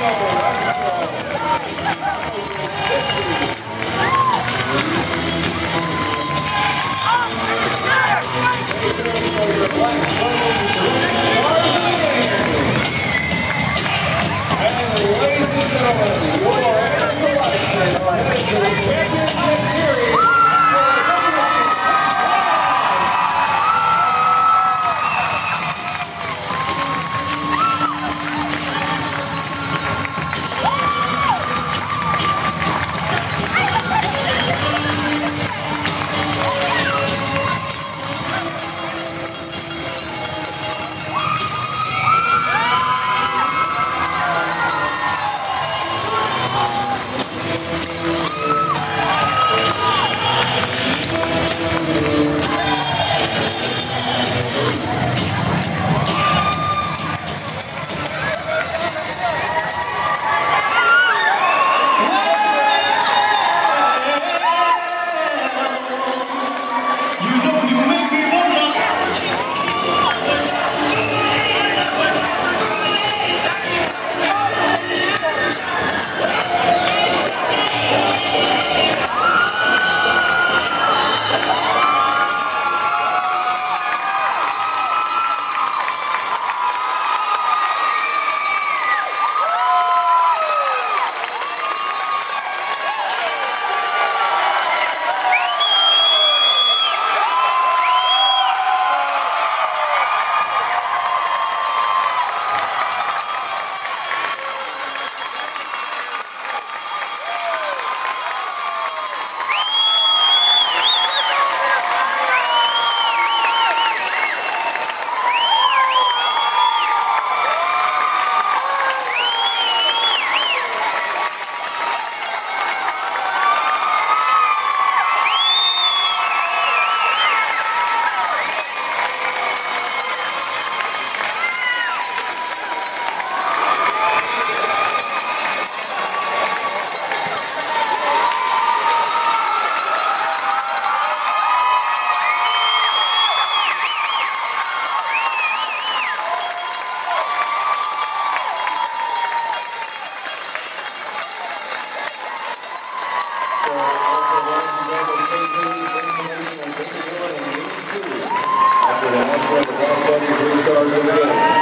Oh, my stars in the.